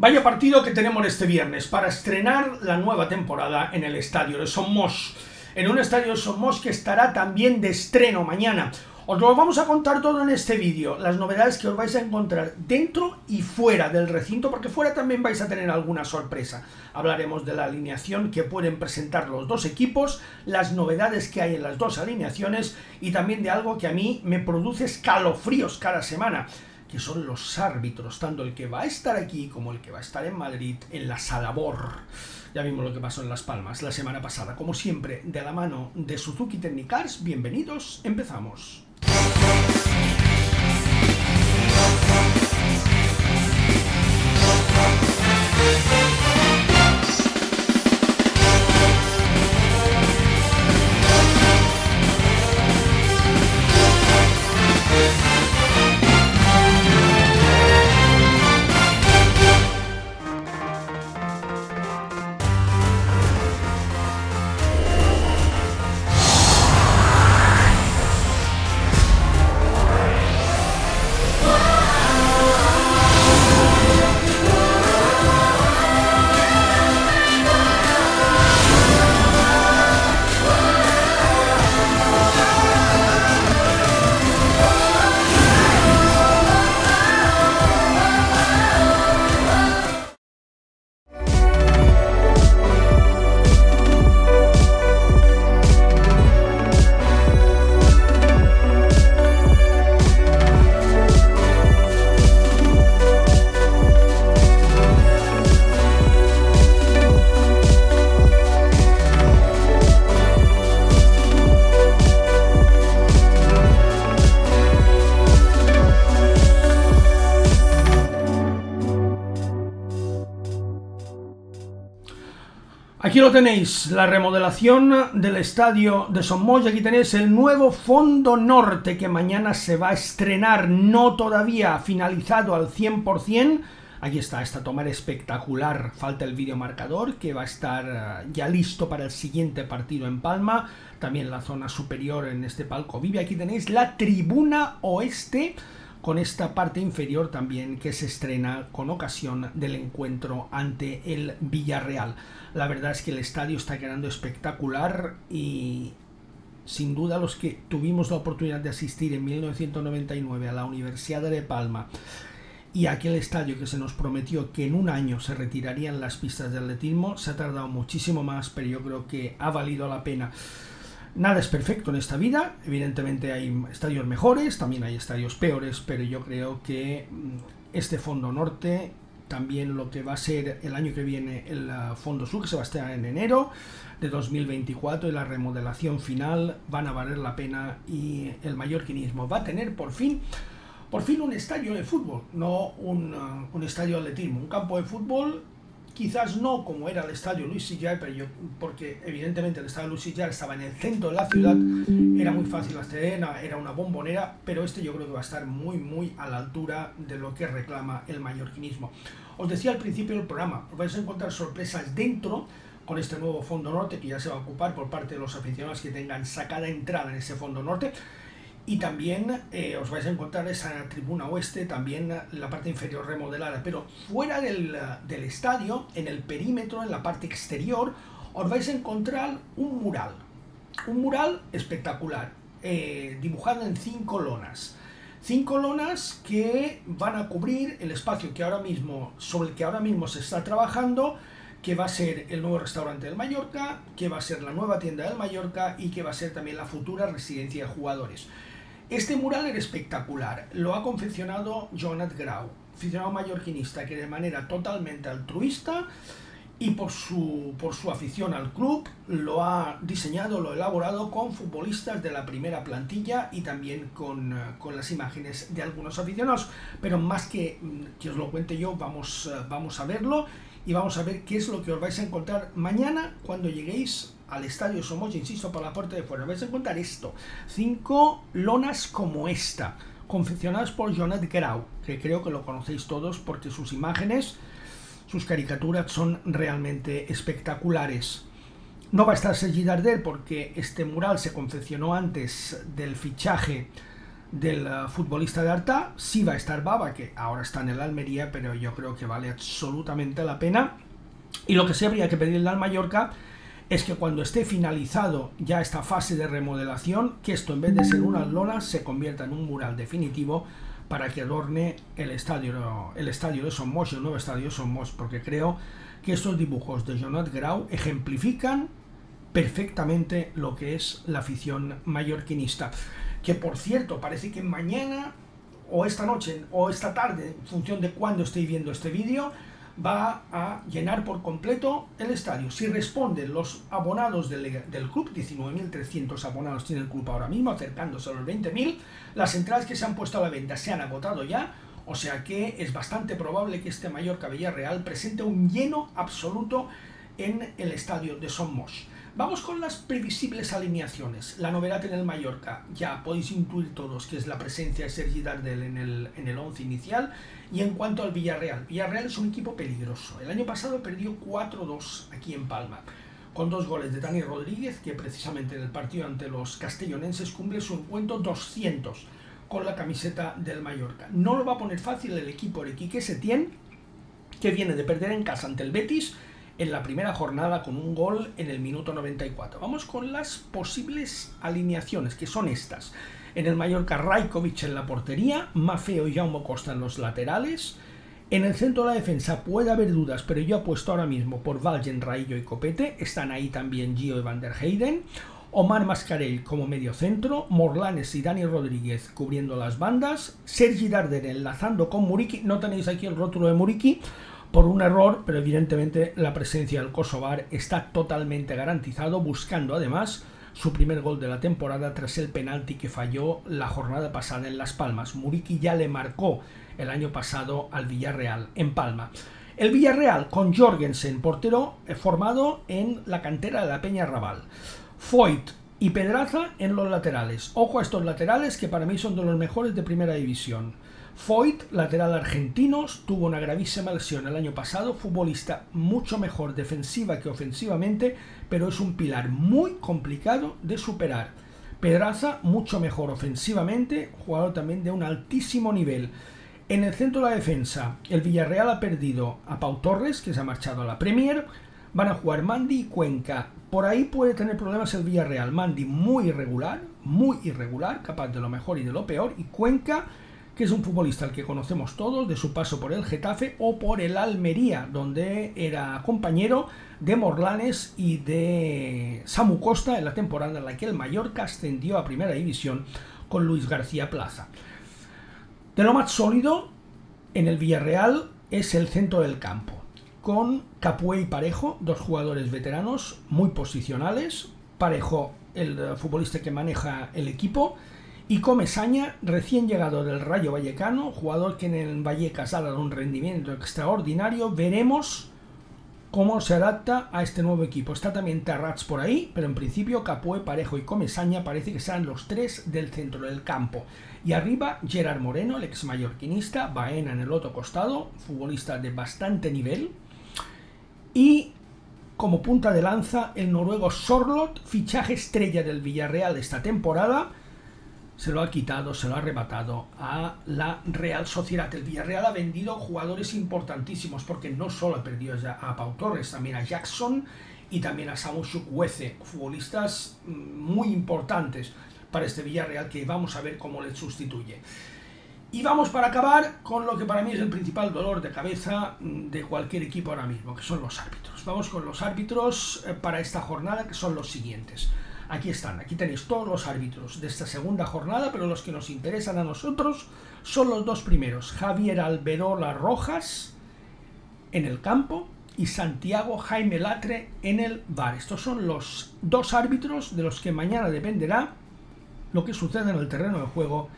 Vaya partido que tenemos este viernes para estrenar la nueva temporada en el estadio de Somos. En un estadio de Somos que estará también de estreno mañana. Os lo vamos a contar todo en este vídeo, las novedades que os vais a encontrar dentro y fuera del recinto, porque fuera también vais a tener alguna sorpresa. Hablaremos de la alineación que pueden presentar los dos equipos, las novedades que hay en las dos alineaciones y también de algo que a mí me produce escalofríos cada semana que son los árbitros, tanto el que va a estar aquí como el que va a estar en Madrid en la Salabor. Ya vimos lo que pasó en Las Palmas la semana pasada. Como siempre, de la mano de Suzuki Technicars, bienvenidos, empezamos. Aquí lo tenéis, la remodelación del estadio de Somos. Aquí tenéis el nuevo fondo norte que mañana se va a estrenar, no todavía finalizado al 100%. Aquí está esta toma espectacular. Falta el videomarcador que va a estar eh, ya listo para el siguiente partido en Palma. También la zona superior en este palco vive. Aquí tenéis la tribuna oeste con esta parte inferior también que se estrena con ocasión del encuentro ante el Villarreal. La verdad es que el estadio está quedando espectacular y sin duda los que tuvimos la oportunidad de asistir en 1999 a la Universidad de Palma y aquel estadio que se nos prometió que en un año se retirarían las pistas de atletismo, se ha tardado muchísimo más, pero yo creo que ha valido la pena. Nada es perfecto en esta vida, evidentemente hay estadios mejores, también hay estadios peores, pero yo creo que mm, este Fondo Norte, también lo que va a ser el año que viene el uh, Fondo Sur, que se va a estar en enero de 2024 y la remodelación final van a valer la pena y el mallorquinismo va a tener por fin por fin un estadio de fútbol, no un, uh, un estadio de atletismo, un campo de fútbol quizás no como era el estadio Luis Sillar, pero yo, porque evidentemente el estadio Luis Sillar estaba en el centro de la ciudad, era muy fácil acceder, era una bombonera, pero este yo creo que va a estar muy, muy a la altura de lo que reclama el mallorquinismo. Os decía al principio del programa, vais a encontrar sorpresas dentro con este nuevo fondo norte que ya se va a ocupar por parte de los aficionados que tengan sacada entrada en ese fondo norte. Y también eh, os vais a encontrar esa tribuna oeste, también la parte inferior remodelada. Pero fuera del, del, estadio, en el perímetro, en la parte exterior, os vais a encontrar un mural. Un mural espectacular, eh, dibujado en cinco lonas. Cinco lonas que van a cubrir el espacio que ahora mismo, sobre el que ahora mismo se está trabajando, que va a ser el nuevo restaurante del Mallorca, que va a ser la nueva tienda del Mallorca y que va a ser también la futura residencia de jugadores. Este mural era espectacular, lo ha confeccionado Jonat Grau, aficionado mallorquinista que de manera totalmente altruista y por su, por su afición al club lo ha diseñado, lo ha elaborado con futbolistas de la primera plantilla y también con, eh, con las imágenes de algunos aficionados. Pero más que mm, que os lo cuente yo, vamos, eh, vamos a verlo y vamos a ver qué es lo que os vais a encontrar mañana cuando lleguéis al estadio Somos, insisto, por la puerta de fuera. Vais a encontrar esto. Cinco lonas como esta, confeccionadas por Jonat Grau, que creo que lo conocéis todos porque sus imágenes, sus caricaturas son realmente espectaculares. No va a estar Sergi Dardel porque este mural se confeccionó antes del fichaje del eh, futbolista de Arta. Sí va a estar Baba, que ahora está en el Almería, pero yo creo que vale absolutamente la pena. Y lo que sí habría que pedirle al Mallorca es que cuando esté finalizado ya esta fase de remodelación, que esto en vez de ser unas lonas se convierta en un mural definitivo para que adorne el estadio, el estadio de Somos, el nuevo estadio de Somos, porque creo que estos dibujos de Jonat Grau ejemplifican perfectamente lo que es la afición mallorquinista. Que por cierto, parece que mañana o esta noche o esta tarde, en función de cuándo estéis viendo este vídeo, va a llenar por completo el estadio. Si responden los abonados del, club, 19.300 abonados tiene el club ahora mismo, acercándose a los 20.000, las entradas que se han puesto a la venta se han agotado ya, o sea que es bastante probable que este Mallorca Villarreal presente un lleno absoluto en el estadio de Somos. Vamos con las previsibles alineaciones. La novedad en el Mallorca, ya podéis intuir todos que es la presencia de Sergi Dardel en el, en el once inicial. Y en cuanto al Villarreal, Villarreal es un equipo peligroso. El año pasado perdió 4-2 aquí en Palma, con dos goles de Dani Rodríguez, que precisamente en el partido ante los castellonenses cumple su encuentro 200 con la camiseta del Mallorca. No lo va a poner fácil el equipo de Quique Setién, que viene de perder en casa ante el Betis en la primera jornada con un gol en el minuto 94. Vamos con las posibles alineaciones, que son estas. En el Mallorca, Rajkovic en la portería, Mafeo y Jaume Costa en los laterales. En el centro de la defensa puede haber dudas, pero yo apuesto ahora mismo por Valgen, Raillo y Copete. Están ahí también Gio y Van der Heyden. Omar Mascarell como medio centro, Morlanes y Dani Rodríguez cubriendo las bandas, Sergi Darder enlazando con Muriki, no tenéis aquí el rótulo de Muriki, por un error, pero evidentemente la presencia del Kosovar está totalmente garantizado, buscando además su primer gol de la temporada tras el penalti que falló la jornada pasada en Las Palmas. Muriki ya le marcó el año pasado al Villarreal en Palma. El Villarreal con Jorgensen, portero eh, formado en la cantera de la Peña Raval. Foyt y Pedraza en los laterales. Ojo a estos laterales que para mí son de los mejores de primera división. Foyt, lateral argentino, tuvo una gravísima lesión el año pasado, futbolista mucho mejor defensiva que ofensivamente, pero es un pilar muy complicado de superar. Pedraza, mucho mejor ofensivamente, jugador también de un altísimo nivel. En el centro de la defensa, el Villarreal ha perdido a Pau Torres, que se ha marchado a la Premier. Van a jugar Mandy y Cuenca. Por ahí puede tener problemas el Villarreal. Mandy muy irregular, muy irregular, capaz de lo mejor y de lo peor. Y Cuenca que es un futbolista al que conocemos todos de su paso por el Getafe o por el Almería, donde era compañero de Morlanes y de Samu Costa en la temporada en la que el Mallorca ascendió a Primera División con Luis García Plaza. De lo más sólido en el Villarreal es el centro del campo, con Capué y Parejo, dos jugadores veteranos muy posicionales. Parejo, el futbolista que maneja el equipo, y Comesaña, recién llegado del Rayo Vallecano, jugador que en el Vallecas ha dado un rendimiento extraordinario, veremos cómo se adapta a este nuevo equipo. Está también Terrats por ahí, pero en principio Capoe, Parejo y Comesaña parece que serán los tres del centro del campo. Y arriba Gerard Moreno, el ex mallorquinista, Baena en el otro costado, futbolista de bastante nivel. Y como punta de lanza el noruego Sorlot, fichaje estrella del Villarreal esta temporada, se lo ha quitado, se lo ha arrebatado a la Real Sociedad. El Villarreal ha vendido jugadores importantísimos porque no solo ha perdido a Pau Torres, también a Jackson y también a Samu Chukwueze, futbolistas mm, muy importantes para este Villarreal que vamos a ver cómo le sustituye. Y vamos para acabar con lo que para mí es el principal dolor de cabeza mm, de cualquier equipo ahora mismo, que son los árbitros. Vamos con los árbitros eh, para esta jornada, que son los siguientes. Aquí están, aquí tenéis todos los árbitros de esta segunda jornada, pero los que nos interesan a nosotros son los dos primeros. Javier Alberola Rojas en el campo y Santiago Jaime Latre en el bar. Estos son los dos árbitros de los que mañana dependerá lo que suceda en el terreno de juego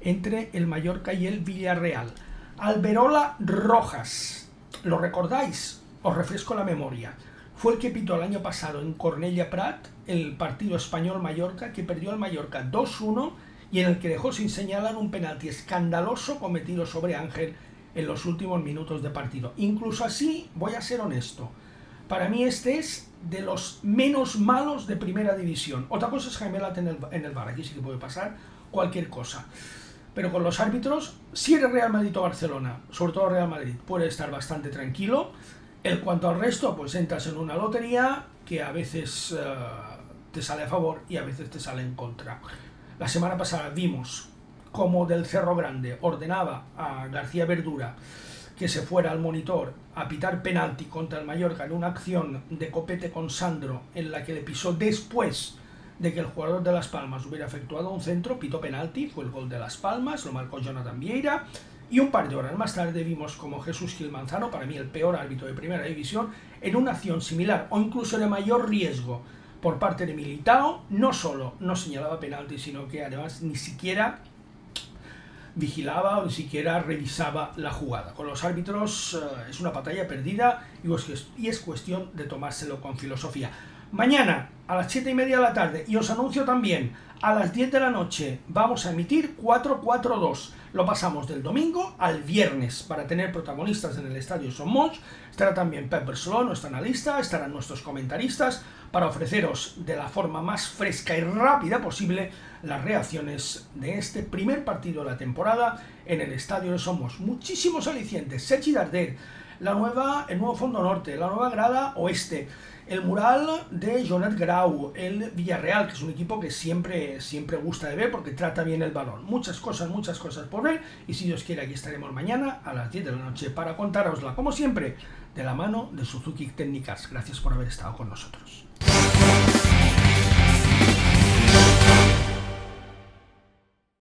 entre el Mallorca y el Villarreal. Alberola Rojas, ¿lo recordáis? Os refresco la memoria fue el que pitó el año pasado en Cornella Prat el partido español-Mallorca, que perdió al Mallorca 2-1 y en el que dejó sin señalar un penalti escandaloso cometido sobre Ángel en los últimos minutos de partido. Incluso así, voy a ser honesto, para mí este es de los menos malos de primera división. Otra cosa es Jaime Lat en el, en el bar, aquí sí que puede pasar cualquier cosa. Pero con los árbitros, si eres Real Madrid o Barcelona, sobre todo Real Madrid, puedes estar bastante tranquilo. En cuanto al resto, pues entras en una lotería que a veces eh, te sale a favor y a veces te sale en contra. La semana pasada vimos como del Cerro Grande ordenaba a García Verdura que se fuera al monitor a pitar penalti contra el Mallorca en una acción de copete con Sandro en la que le pisó después de que el jugador de Las Palmas hubiera efectuado un centro, pitó penalti, fue el gol de Las Palmas, lo marcó Jonathan Vieira, y un par de horas más tarde vimos como Jesús Gil Manzano, para mí el peor árbitro de primera división, en una acción similar o incluso de mayor riesgo por parte de Militao, no solo no señalaba penalti, sino que además ni siquiera vigilaba o ni siquiera revisaba la jugada. Con los árbitros eh, es una batalla perdida y es cuestión de tomárselo con filosofía. Mañana a las 7 y media de la tarde y os anuncio también a las 10 de la noche vamos a emitir 442. Lo pasamos del domingo al viernes para tener protagonistas en el estadio Somos. Estará también Pep Barcelona, nuestro analista, estarán nuestros comentaristas para ofreceros de la forma más fresca y rápida posible las reacciones de este primer partido de la temporada en el estadio de Somos. Muchísimos alicientes. Sechi Darder, la nueva, el nuevo fondo norte, la nueva grada oeste el mural de Jonet Grau, el Villarreal, que es un equipo que siempre, siempre gusta de ver porque trata bien el balón. Muchas cosas, muchas cosas por ver. Y si Dios quiere, aquí estaremos mañana a las 10 de la noche para contárosla, como siempre, de la mano de Suzuki Técnicas. Gracias por haber estado con nosotros.